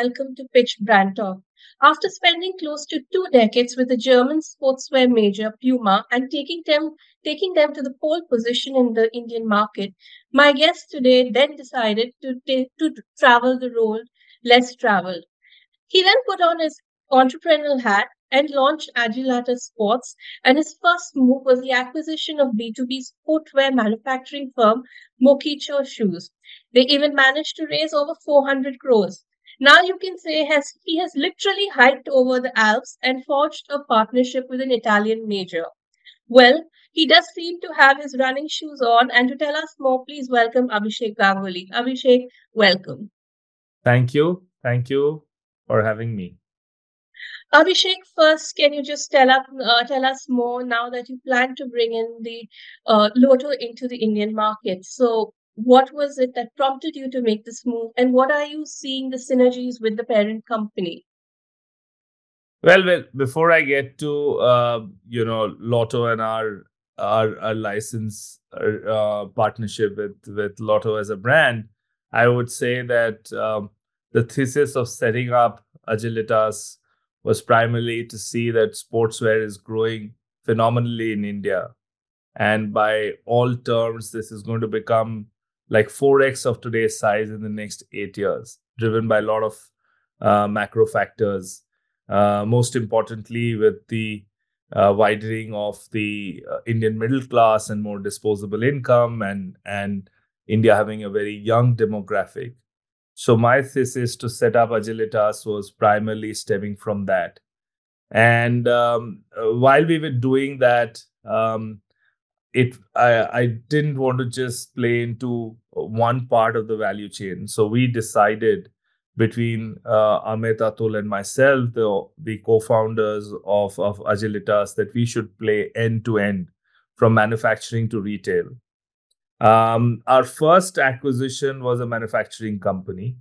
welcome to Pitch Brand Talk. After spending close to two decades with the German sportswear major Puma and taking them taking them to the pole position in the Indian market, my guest today then decided to ta- to travel the road less traveled. He then put on his entrepreneurial hat and launched Agilitas Sports, and his first move was the acquisition of B2B footwear manufacturing firm Mochiko Shoes. They even managed to raise over 400 crores. Now you can say has he has literally hiked over the Alps and forged a partnership with an Italian major. Well, he does seem to have his running shoes on, and to tell us more, please welcome Abhishek Ganguly. Abhishek, welcome. Thank you. Thank you for having me. Abhishek, first, can you just tell us uh, tell us more now that you plan to bring in the uh, Lotto into the Indian market? So, what was it that prompted you to make this move, and what are you seeing the synergies with the parent company? Well, well before I get to uh, you know Lotto and our our, our license uh, partnership with with Lotto as a brand, I would say that um, the thesis of setting up Agilitas was primarily to see that sportswear is growing phenomenally in India. And by all terms, this is going to become like 4x of today's size in the next eight years, driven by a lot of uh, macro factors. Uh, most importantly, with the uh, widening of the uh, Indian middle class and more disposable income, and and India having a very young demographic, so my thesis to set up Agilitas was primarily stemming from that. And um, uh, while we were doing that, um, it I, I didn't want to just play into one part of the value chain. So we decided between uh, Amit Atul and myself, the, the co-founders of, of Agilitas, that we should play end to end from manufacturing to retail. Um, our first acquisition was a manufacturing company.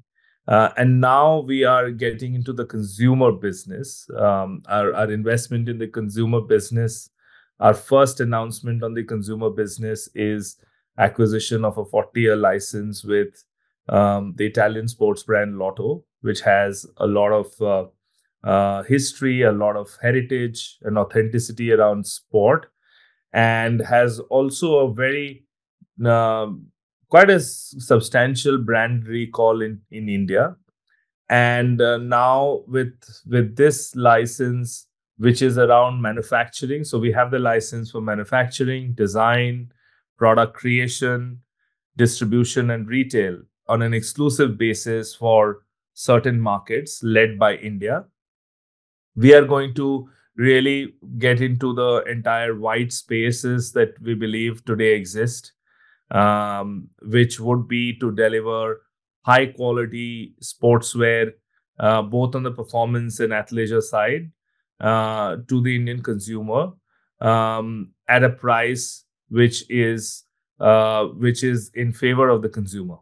Uh, and now we are getting into the consumer business. Um, our, our investment in the consumer business, our first announcement on the consumer business is acquisition of a 40 year license with um, the Italian sports brand Lotto, which has a lot of uh, uh, history, a lot of heritage and authenticity around sport, and has also a very um, quite a substantial brand recall in, in India. And uh, now with with this license, which is around manufacturing, so we have the license for manufacturing, design, product creation, distribution, and retail on an exclusive basis for certain markets led by India. We are going to really get into the entire white spaces that we believe today exist um, which would be to deliver high quality sportswear, uh, both on the performance and athleisure side, uh, to the Indian consumer um, at a price which is uh, which is in favor of the consumer.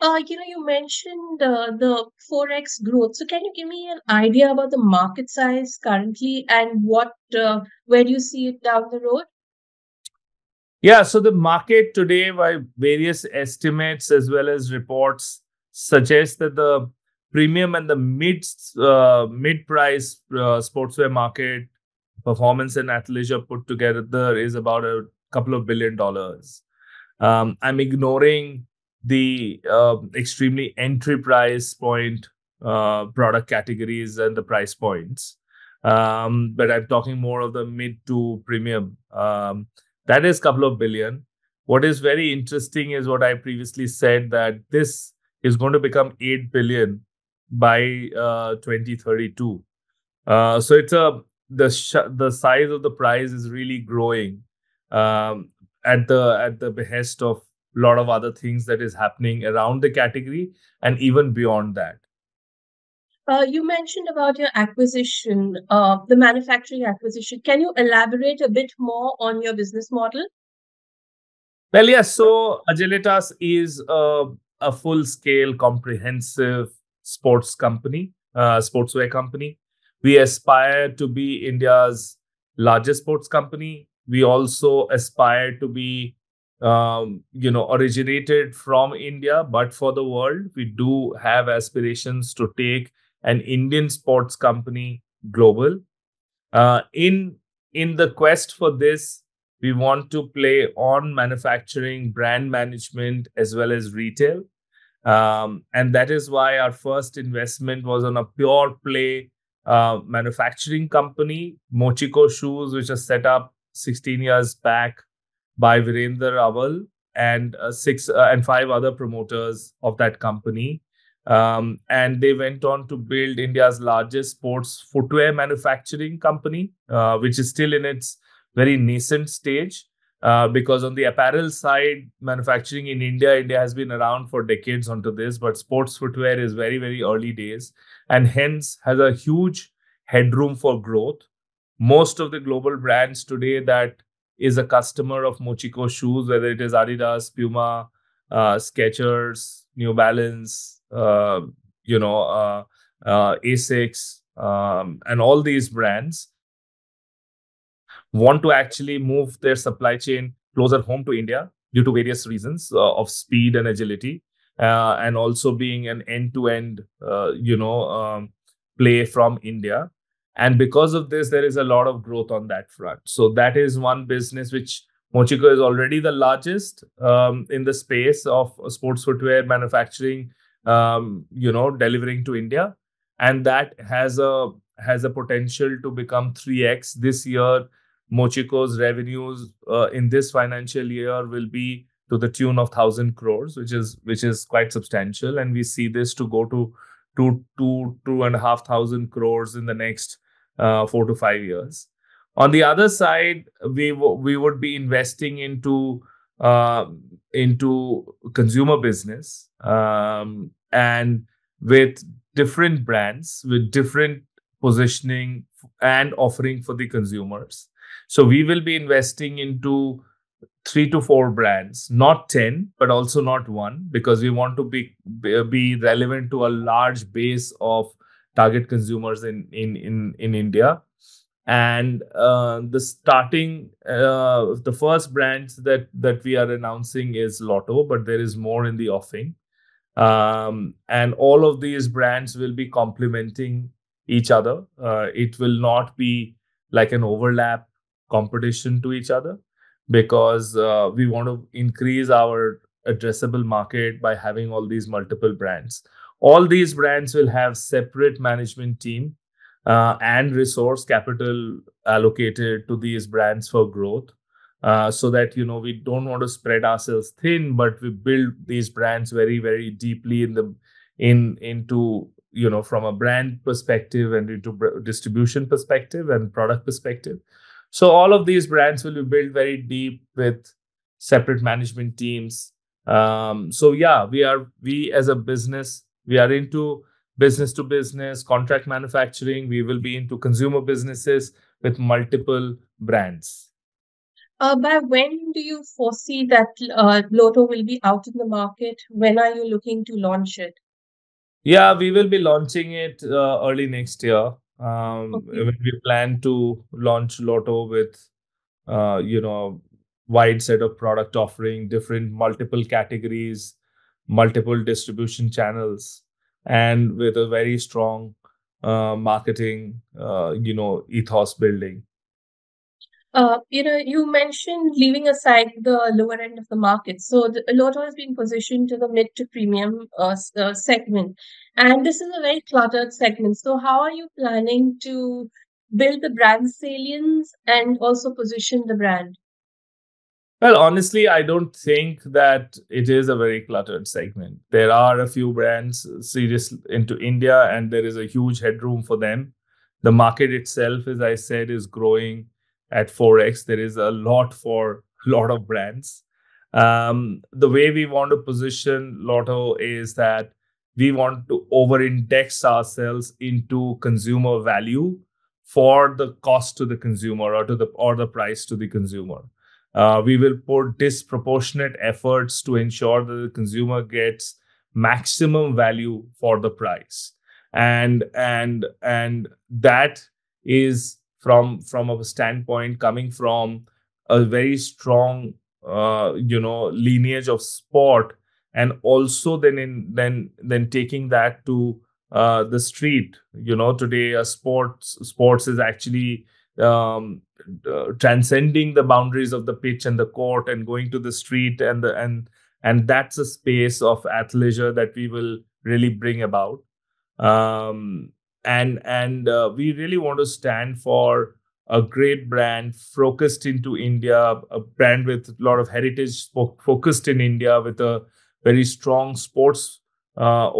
Uh, you know, you mentioned uh, the 4x growth. So, can you give me an idea about the market size currently and what, uh, where do you see it down the road? Yeah, so the market today, by various estimates as well as reports, suggests that the premium and the mid uh, mid price uh, sportswear market, performance and athleisure put together is about a couple of billion dollars. Um, I'm ignoring the uh, extremely entry price point uh, product categories and the price points, um, but I'm talking more of the mid to premium. Um, that is a couple of billion. What is very interesting is what I previously said that this is going to become 8 billion by uh, 2032. Uh, so it's a the sh- the size of the prize is really growing um, at the at the behest of a lot of other things that is happening around the category and even beyond that. Uh, you mentioned about your acquisition, uh, the manufacturing acquisition. Can you elaborate a bit more on your business model? Well, yes. So Agilitas is a, a full-scale, comprehensive sports company, uh, sportswear company. We aspire to be India's largest sports company. We also aspire to be um, you know, originated from India, but for the world, we do have aspirations to take an Indian sports company global. Uh, in in the quest for this, we want to play on manufacturing, brand management, as well as retail. Um, and that is why our first investment was on a pure play uh, manufacturing company, Mochiko Shoes, which was set up 16 years back by Virender Aval and uh, six uh, and five other promoters of that company. Um, and they went on to build India's largest sports footwear manufacturing company, uh, which is still in its very nascent stage. Uh, because on the apparel side, manufacturing in India, India has been around for decades onto this, but sports footwear is very, very early days and hence has a huge headroom for growth. Most of the global brands today that is a customer of Mochiko shoes, whether it is Adidas, Puma, uh, Skechers, New Balance, uh, you know, uh, uh Asics, um, and all these brands want to actually move their supply chain closer home to India due to various reasons uh, of speed and agility, uh, and also being an end-to-end, uh, you know, um, play from India. And because of this, there is a lot of growth on that front. So that is one business which Mochiko is already the largest um, in the space of sports footwear manufacturing, um, you know, delivering to India, and that has a has a potential to become 3x this year Mochiko's revenues uh, in this financial year will be to the tune of thousand crores, which is which is quite substantial, and we see this to go to two two two and a half thousand crores in the next uh, four to five years. On the other side, we w- we would be investing into uh, into consumer business um, and with different brands with different positioning and offering for the consumers so we will be investing into three to four brands, not 10, but also not one, because we want to be, be relevant to a large base of target consumers in, in, in, in India. And uh, the starting, uh, the first brands that, that we are announcing is Lotto, but there is more in the offing. Um, and all of these brands will be complementing each other. Uh, it will not be like an overlap competition to each other because uh, we want to increase our addressable market by having all these multiple brands. All these brands will have separate management team uh, and resource capital allocated to these brands for growth uh, so that you know we don't want to spread ourselves thin but we build these brands very very deeply in the in into you know from a brand perspective and into distribution perspective and product perspective so all of these brands will be built very deep with separate management teams. Um, so yeah, we are we as a business we are into business to business contract manufacturing. We will be into consumer businesses with multiple brands. Uh, by when do you foresee that uh, Lotto will be out in the market? When are you looking to launch it? Yeah, we will be launching it uh, early next year. Um, okay. we plan to launch Lotto with, uh, you know, wide set of product offering, different multiple categories, multiple distribution channels, and with a very strong uh, marketing, uh, you know, ethos building. Uh, you know, you mentioned leaving aside the lower end of the market. So the Lotto has been positioned to the mid to premium uh, uh, segment, and this is a very cluttered segment. So how are you planning to build the brand salience and also position the brand? Well, honestly, I don't think that it is a very cluttered segment. There are a few brands serious into India, and there is a huge headroom for them. The market itself, as I said, is growing at 4x. There is a lot for a lot of brands. Um, the way we want to position Lotto is that we want to over index ourselves into consumer value for the cost to the consumer or to the or the price to the consumer. Uh, we will put disproportionate efforts to ensure that the consumer gets maximum value for the price and and and that is from from a standpoint coming from a very strong uh, you know lineage of sport and also then in then then taking that to uh, the street. You know today a sports sports is actually um, uh, transcending the boundaries of the pitch and the court and going to the street and the and and that's a space of athleisure that we will really bring about. Um, and and uh, we really want to stand for a great brand focused into India, a brand with a lot of heritage focused in India with a very strong sports, uh,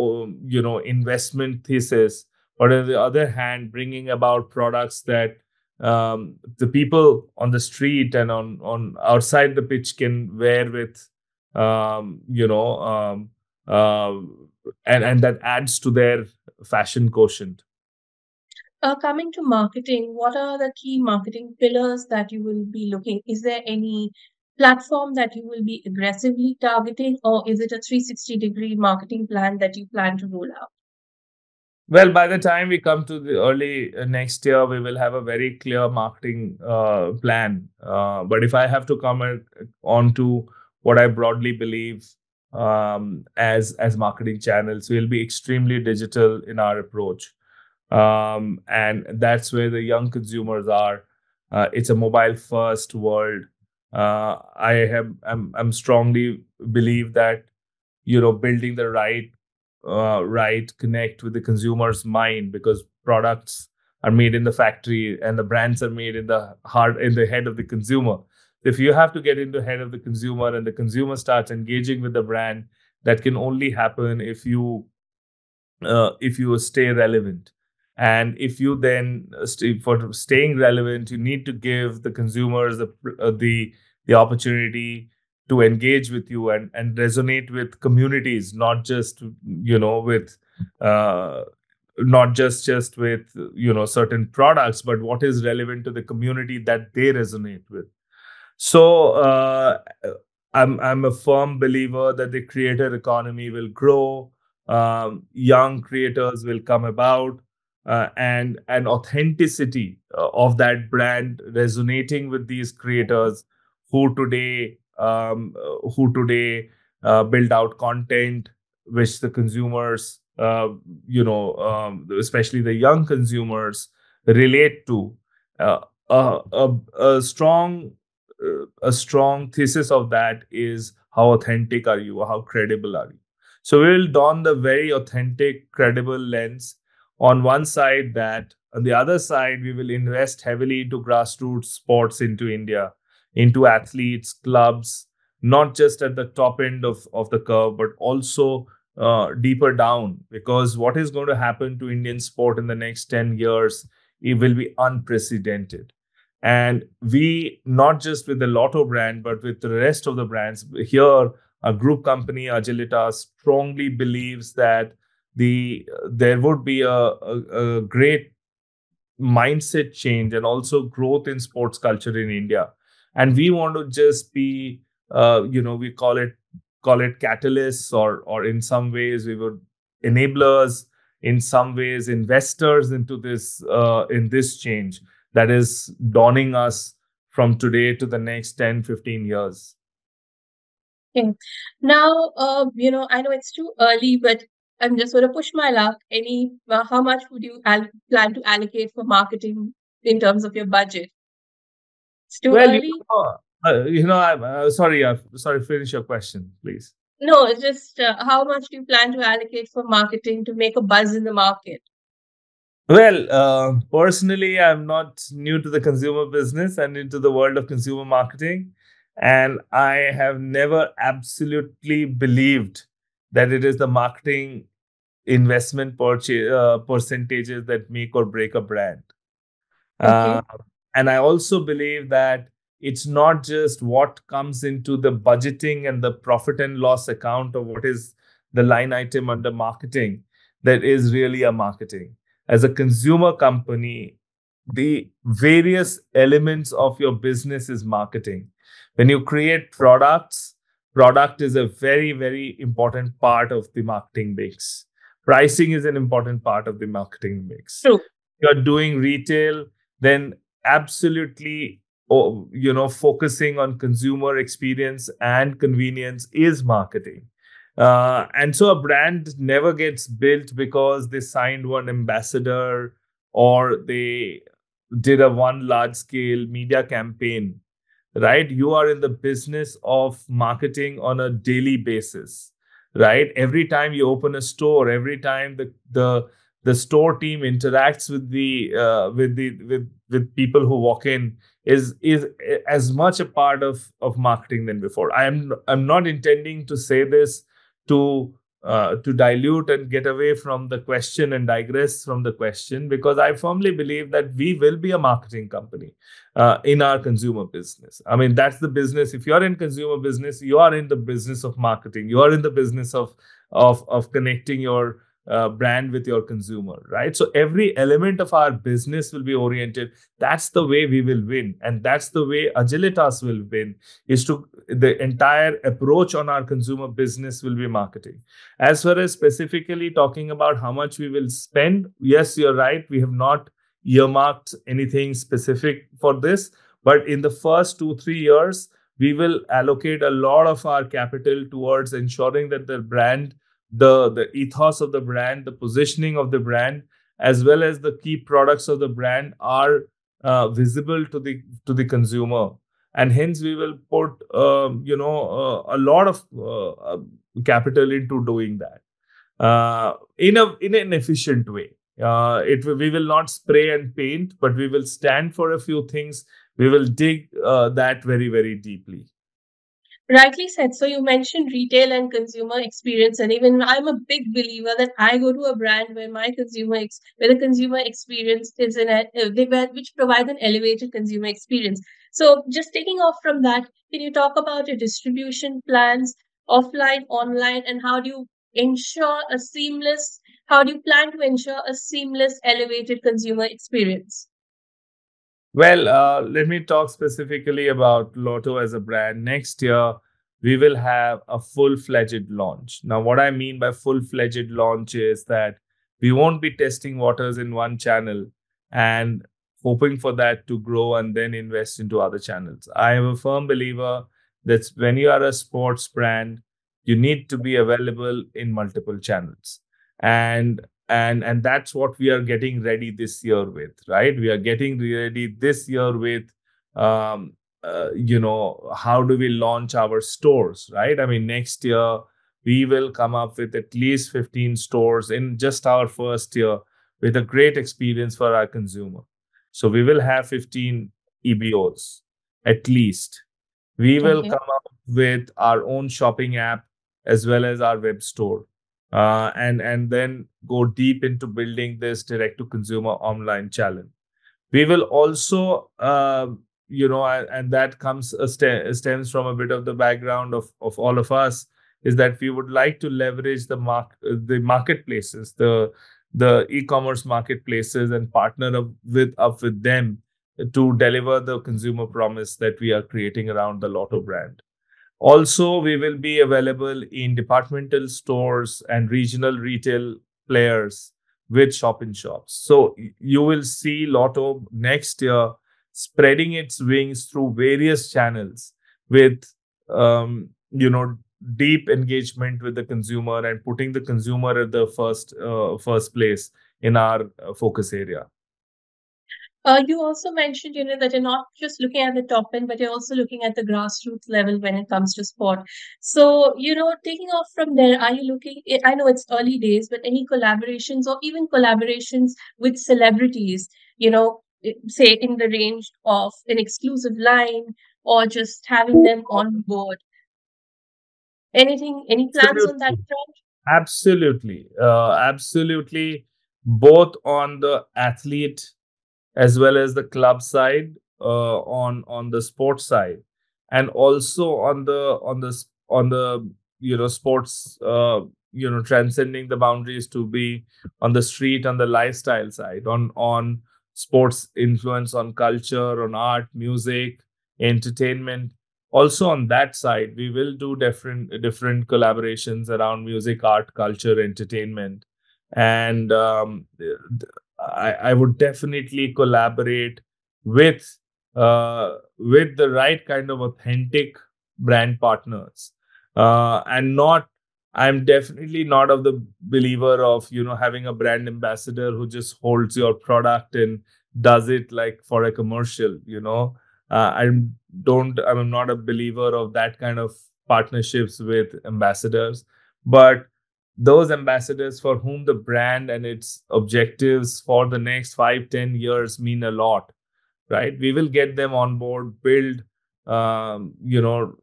you know, investment thesis. But on the other hand, bringing about products that um, the people on the street and on on outside the pitch can wear with, um, you know, um, uh, and and that adds to their fashion quotient. Uh, coming to marketing, what are the key marketing pillars that you will be looking? Is there any platform that you will be aggressively targeting, or is it a 360 degree marketing plan that you plan to roll out? Well, by the time we come to the early uh, next year, we will have a very clear marketing uh, plan. Uh, but if I have to comment on to what I broadly believe um, as as marketing channels, we'll be extremely digital in our approach um, and that's where the young consumers are. Uh, it's a mobile first world. Uh, I have I'm, I'm strongly believe that you know building the right uh, right connect with the consumer's mind because products are made in the factory and the brands are made in the heart in the head of the consumer. If you have to get into head of the consumer and the consumer starts engaging with the brand, that can only happen if you uh, if you stay relevant and if you then uh, for staying relevant you need to give the consumers the uh, the the opportunity to engage with you and and resonate with communities not just you know with uh, not just just with you know certain products but what is relevant to the community that they resonate with. So uh, i'm i'm a firm believer that the creator economy will grow um, young creators will come about uh, and an authenticity uh, of that brand resonating with these creators who today um, uh, who today uh, build out content which the consumers uh, you know um, especially the young consumers relate to. Uh, a, a, strong a strong thesis of that is how authentic are you how credible are you. So we'll don the very authentic credible lens on one side that on the other side we will invest heavily into grassroots sports into india into athletes clubs not just at the top end of, of the curve but also uh, deeper down. Because what is going to happen to indian sport in the next 10 years it will be unprecedented. And we not just with the lotto brand but with the rest of the brands here a group company Agilitas strongly believes that the there would be a, a, a great mindset change and also growth in sports culture in India. And we want to just be, uh, you know, we call it call it catalysts, or or in some ways we would enablers, in some ways investors into this uh, in this change that is dawning us from today to the next 10 15 years okay now uh, you know i know it's too early but I'm just going to push my luck. Any, uh, how much would you al- plan to allocate for marketing in terms of your budget? It's too well, early. You know, uh, you know I'm uh, sorry. Uh, sorry. Finish your question, please. No, it's just uh, how much do you plan to allocate for marketing to make a buzz in the market? Well, uh, personally, I'm not new to the consumer business and into the world of consumer marketing. And I have never absolutely believed that it is the marketing investment purchase, uh, percentages that make or break a brand. Okay. Uh, and I also believe that it's not just what comes into the budgeting and the profit and loss account of what is the line item under marketing that is really a marketing. As a consumer company, the various elements of your business is marketing. When you create products, product is a very, very important part of the marketing mix pricing is an important part of the marketing mix. True. You're doing retail, then absolutely oh, you know focusing on consumer experience and convenience is marketing uh, and so a brand never gets built because they signed one ambassador or they did a one large scale media campaign right you are in the business of marketing on a daily basis right? Every time you open a store every time the the the store team interacts with the uh, with the with with people who walk in is is as much a part of of marketing than before. I'm i'm not intending to say this to uh, to dilute and get away from the question and digress from the question because I firmly believe that we will be a marketing company uh, in our consumer business. I mean, that's the business. If you're in consumer business, you are in the business of marketing. You are in the business of of of connecting your uh, brand with your consumer, right? So every element of our business will be oriented. That's the way we will win, and that's the way Agilitas will win. Is to the entire approach on our consumer business will be marketing. As far as specifically talking about how much we will spend, yes, you're right. We have not earmarked anything specific for this, but in the first two three years, we will allocate a lot of our capital towards ensuring that the brand the the ethos of the brand the positioning of the brand as well as the key products of the brand are uh, visible to the to the consumer. And hence we will put um, you know uh, a lot of uh, uh capital into doing that. Uh, in a in an efficient way. Uh, it we will not spray and paint but we will stand for a few things. We will dig that very very deeply Rightly said. So you mentioned retail and consumer experience, and even I'm a big believer that I go to a brand where my consumer ex- where the consumer experience is in a uh, which provides an elevated consumer experience. So just taking off from that, can you talk about your distribution plans, offline, online, and how do you ensure a seamless? How do you plan to ensure a seamless, elevated consumer experience? Well, uh, let me talk specifically about Lotto as a brand. Next year, we will have a full fledged launch. Now, what I mean by full fledged launch is that we won't be testing waters in one channel and hoping for that to grow and then invest into other channels. I am a firm believer that when you are a sports brand, you need to be available in multiple channels. And and and that's what we are getting ready this year with right? We are getting ready this year with um, uh, you know how do we launch our stores right? I mean next year we will come up with at least 15 stores in just our first year with a great experience for our consumer. So we will have 15 ebos at least. We will okay. come up with our own shopping app as well as our web store uh, and and then go deep into building this direct to consumer online channel. We will also uh, you know and, that comes uh, st- stems from a bit of the background of of all of us is that we would like to leverage the mark the marketplaces the the e-commerce marketplaces and partner up with up with them to deliver the consumer promise that we are creating around the lotto brand also, we will be available in departmental stores and regional retail players with shop in shops. So you will see Lotto next year spreading its wings through various channels with um, you know deep engagement with the consumer and putting the consumer at the first uh, first place in our uh, focus area. Uh, you also mentioned, you know, that you're not just looking at the top end, but you're also looking at the grassroots level when it comes to sport. So, you know, taking off from there, are you looking? I know it's early days, but any collaborations or even collaborations with celebrities, you know, say in the range of an exclusive line or just having them on board? Anything, any plans absolutely. on that front? Absolutely. Uh, absolutely. Both on the athlete as well as the club side uh, on on the sports side. And also on the on the on the you know sports uh, you know transcending the boundaries to be on the street on the lifestyle side on on sports influence on culture on art music entertainment. Also on that side we will do different different collaborations around music art culture entertainment. And um, I, I would definitely collaborate with uh, with the right kind of authentic brand partners. Uh, and not i'm definitely not of the believer of you know having a brand ambassador who just holds your product and does it like for a commercial you know? Uh, i don't i'm not a believer of that kind of partnerships with ambassadors. But those ambassadors for whom the brand and its objectives for the next five ten years mean a lot right? We will get them on board build um, you know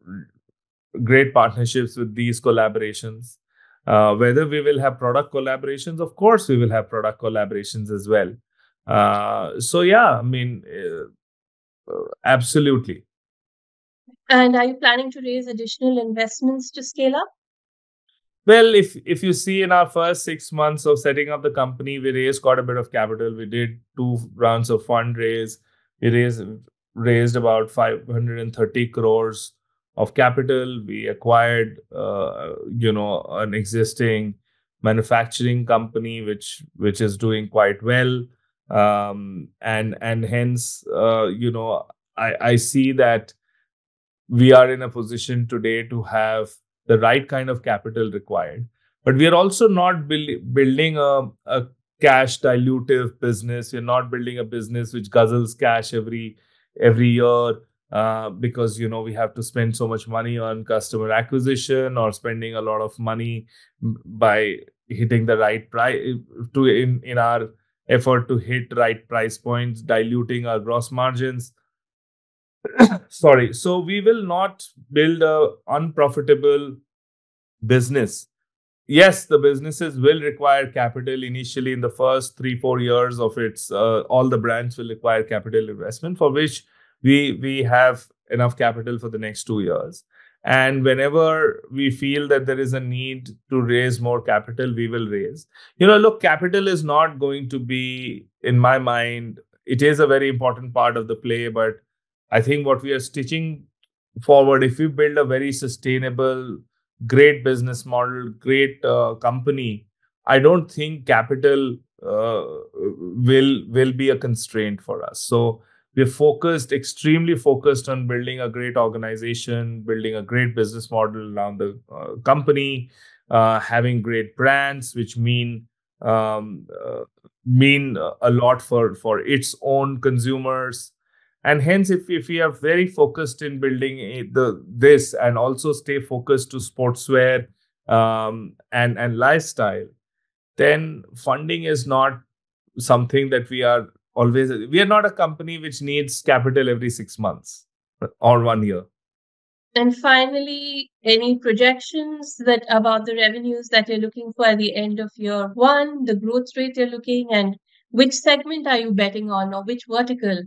great partnerships with these collaborations. Uh, whether we will have product collaborations of course we will have product collaborations as well. Uh, so yeah i mean uh, absolutely. And are you planning to raise additional investments to scale up well, if if you see in our first six months of setting up the company, we raised quite a bit of capital. We did two rounds of fundraise. We raised raised about 530 crores of capital. We acquired, uh, you know, an existing manufacturing company which which is doing quite well, um, and and hence, uh, you know, I I see that we are in a position today to have the right kind of capital required. But we are also not build, building a, a cash dilutive business. We're not building a business which guzzles cash every every year uh, because you know we have to spend so much money on customer acquisition or spending a lot of money by hitting the right price to in in our effort to hit right price points diluting our gross margins sorry. So we will not build a unprofitable business. Yes the businesses will require capital initially in the first 3 4 years of its uh, all the brands will require capital investment for which we we have enough capital for the next 2 years. And whenever we feel that there is a need to raise more capital we will raise. You know look capital is not going to be in my mind it is a very important part of the play but I think what we are stitching forward, if we build a very sustainable, great business model, great uh, company, I don't think capital uh, will will be a constraint for us. So we're focused, extremely focused on building a great organization, building a great business model around the uh, company, uh, having great brands, which mean um, uh, mean a lot for for its own consumers and hence if, if we are very focused in building the this and also stay focused to sportswear um, and and lifestyle then funding is not something that we are always we are not a company which needs capital every 6 months or 1 year. And finally any projections that about the revenues that you're looking for at the end of year 1 the growth rate you're looking and which segment are you betting on or which vertical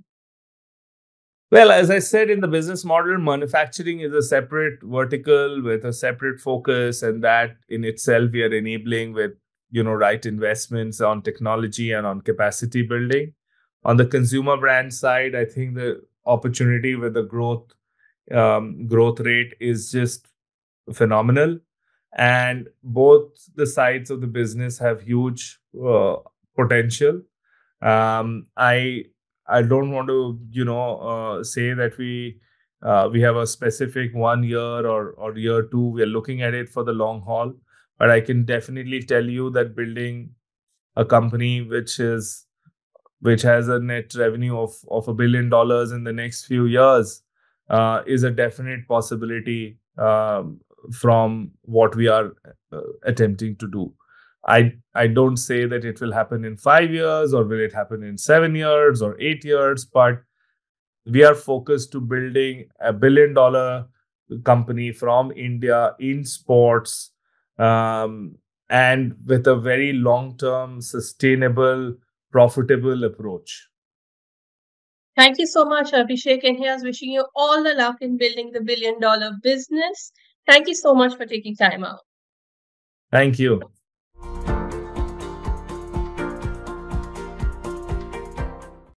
well, as I said in the business model, manufacturing is a separate vertical with a separate focus, and that in itself we are enabling with you know right investments on technology and on capacity building. On the consumer brand side, I think the opportunity with the growth um, growth rate is just phenomenal, and both the sides of the business have huge uh, potential. Um, I I don't want to, you know, uh, say that we uh, we have a specific one year or or year two. We are looking at it for the long haul, but I can definitely tell you that building a company which is which has a net revenue of of a billion dollars in the next few years uh, is a definite possibility um, from what we are uh, attempting to do. I I don't say that it will happen in five years or will it happen in seven years or eight years, but we are focused to building a billion dollar company from India in sports um, and with a very long term, sustainable, profitable approach. Thank you so much, Abhishek. And here's wishing you all the luck in building the billion dollar business. Thank you so much for taking time out. Thank you.